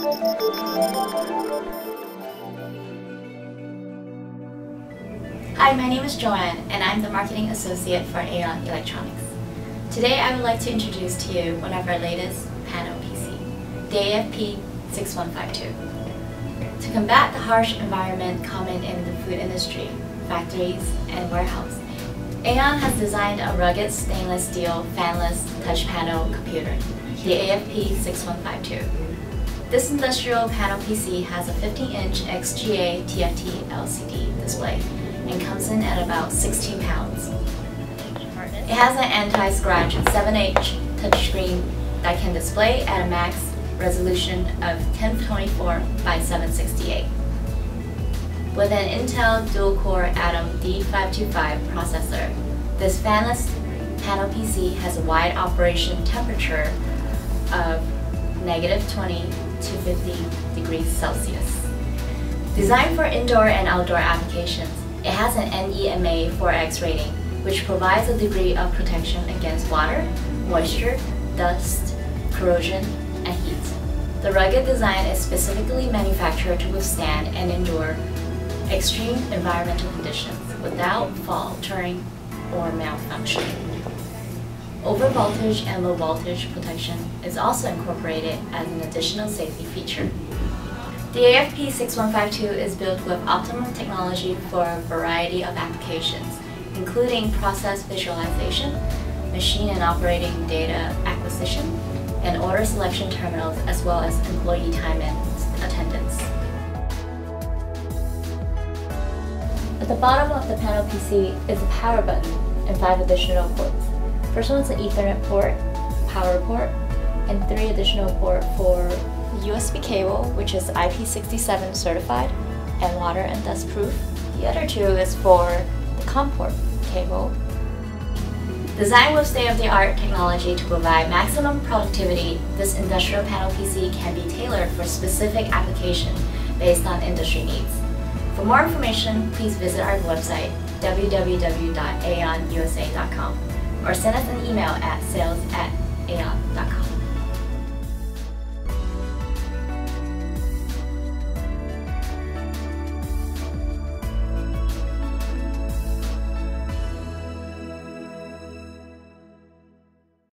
Hi, my name is Joanne, and I'm the Marketing Associate for AAEON Electronics. Today I would like to introduce to you one of our latest panel PC, the AFP6152. To combat the harsh environment common in the food industry, factories, and warehouses, AAEON has designed a rugged stainless steel fanless touch panel computer, the AFP6152. This industrial panel PC has a 15-inch XGA TFT LCD display and comes in at about 16 pounds. It has an anti-scratch 7-inch touchscreen that can display at a max resolution of 1024 by 768. With an Intel dual-core Atom D525 processor, this fanless panel PC has a wide operation temperature of negative 20 to 50 degrees Celsius. Designed for indoor and outdoor applications, it has an NEMA 4X rating, which provides a degree of protection against water, moisture, dust, corrosion, and heat. The rugged design is specifically manufactured to withstand and endure extreme environmental conditions without faltering or malfunctioning. Overvoltage and low voltage protection is also incorporated as an additional safety feature. The AFP6152 is built with optimum technology for a variety of applications, including process visualization, machine and operating data acquisition, and order selection terminals, as well as employee time and attendance. At the bottom of the panel PC is a power button and five additional ports. First one is an Ethernet port, power port, and three additional ports for USB cable, which is IP67 certified and water and dust proof. The other two is for the COM port cable. Designed with state-of-the-art technology to provide maximum productivity, this industrial panel PC can be tailored for specific application based on industry needs. For more information, please visit our website www.aaeonusa.com or send us an email at sales at.